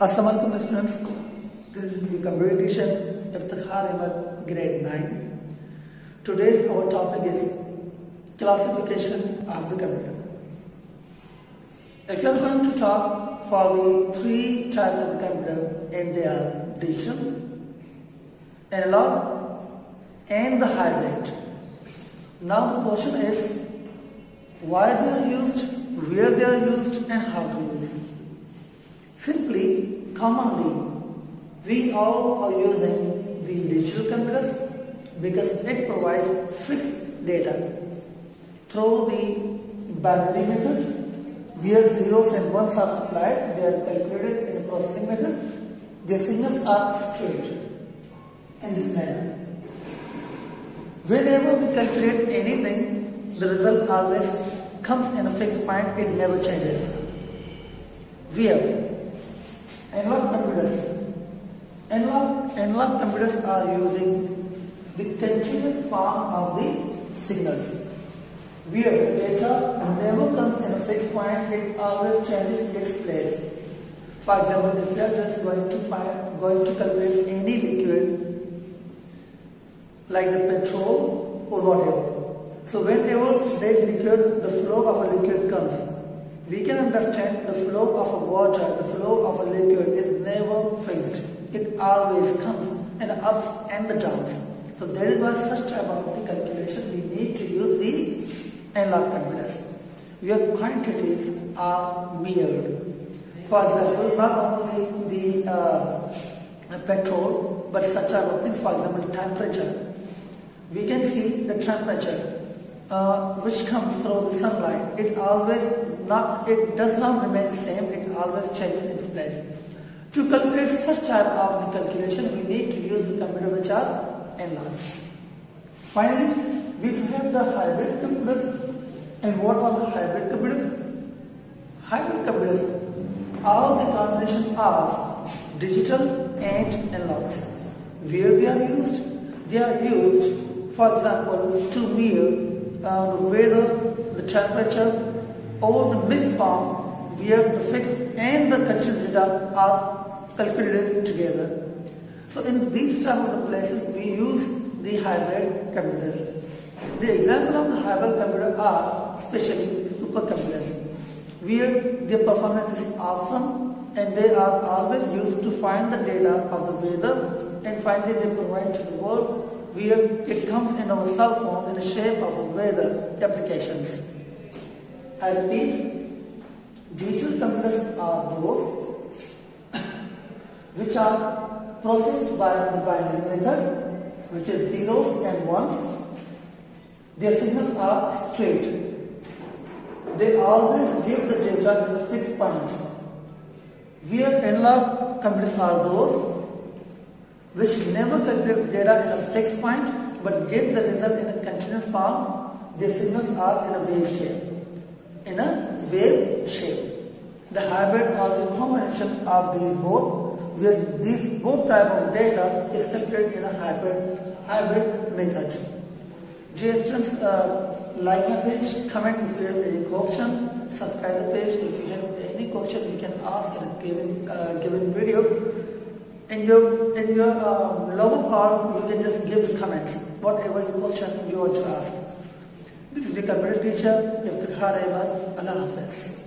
Assalamualaikum students. This is the teacher Iftikhar Ahmed, grade 9. Today's our topic is classification of the computer. If you are going to talk for the three types of computer and they are digital, analog and the hybrid. Now the question is why they are used, where they are used and how to use. Simply, commonly, we all are using the digital computers because it provides fixed data through the binary method where zeros and ones are applied, they are calculated in a processing method. The signals are straight in this manner. Whenever we calculate anything, the result always comes in a fixed point, it never changes. We have analog computers. Analog, analog computers are using the continuous form of the signals. Where data never comes in a fixed point, it always changes its place. For example, if you are just going to find, going to calculate any liquid like the petrol or whatever. So whenever that liquid, the flow of a liquid comes, we can understand the flow of a water, the flow of a liquid is never fixed. It always comes the ups and the downs. So that is why such type of the calculation we need to use the analog computers. Where quantities are measured. For example, not only the uh, petrol, but such type of things, for example, temperature we can see the temperature uh, which comes through the sunlight. It always not, it does not remain same, it always changes its place. To calculate such type of the calculation, we need to use the computer which are analog. Finally, we have the hybrid computers. And what are the hybrid computers? Hybrid computers are the combination of digital and analog. Where they are used? They are used for example, to measure uh, the weather, the temperature, or the mixed form where the fixed and the continuous data are calculated together. So in these type of places, we use the hybrid computers. The example of the hybrid computer are especially supercomputers, where their performance is awesome and they are always used to find the data of the weather and finally they provide to the world where it comes in our cell phone in the shape of a weather applications. I repeat, digital computers are those which are processed by the binary method, which is zeros and ones. Their signals are straight. They always give the data in a fixed point. Where analog computers are those which never calculate data in a fixed point but give the result in a continuous form. The signals are in a wave shape. In a wave shape. The hybrid or the combination of these both where these both type of data is calculated in a hybrid hybrid method. Dear students, uh, like my page, comment if you have any question, subscribe the page. If you have any question, you can ask in a given, uh, given video in your in your uh, lower part you can just give comments whatever question you want to ask this is the computer teacher Iftikhar Ahmed Allah Hafiz